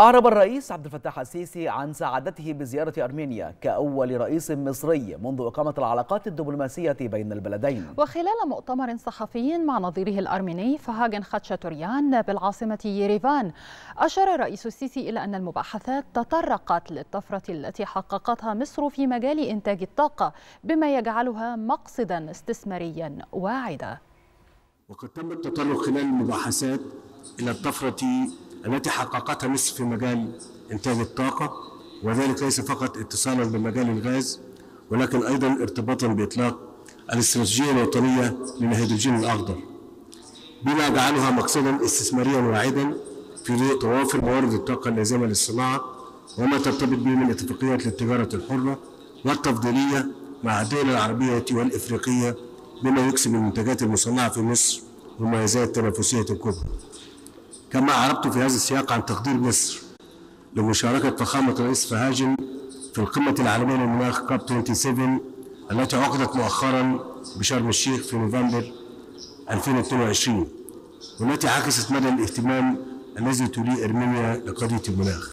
أعرب الرئيس عبد الفتاح السيسي عن سعادته بزيارة أرمينيا كأول رئيس مصري منذ إقامة العلاقات الدبلوماسية بين البلدين. وخلال مؤتمر صحفي مع نظيره الأرميني فهاجن خاتشاتوريان بالعاصمة يريفان أشار الرئيس السيسي إلى أن المباحثات تطرقت للطفرة التي حققتها مصر في مجال إنتاج الطاقة بما يجعلها مقصدا استثماريا واعدا. وقد تم التطرق خلال المباحثات إلى الطفرة التي حققتها مصر في مجال إنتاج الطاقة وذلك ليس فقط اتصالا بمجال الغاز ولكن أيضا ارتباطا بإطلاق الاستراتيجية الوطنية للهيدروجين الأخضر. بما جعلها مقصدا استثماريا واعدا في توافر موارد الطاقة اللازمة للصناعة وما ترتبط به من اتفاقيات للتجارة الحرة والتفضيلية مع الدول العربية والإفريقية بما يكسب المنتجات المصنعة في مصر ومميزات تنافسية الكبرى كما أعربت في هذا السياق عن تقدير مصر لمشاركة فخامة الرئيس فهاجن في القمة العالمية للمناخ كاب 27 التي عقدت مؤخرا بشرم الشيخ في نوفمبر 2022 والتي عكست مدى الاهتمام الذي توليه أرمينيا لقضية المناخ.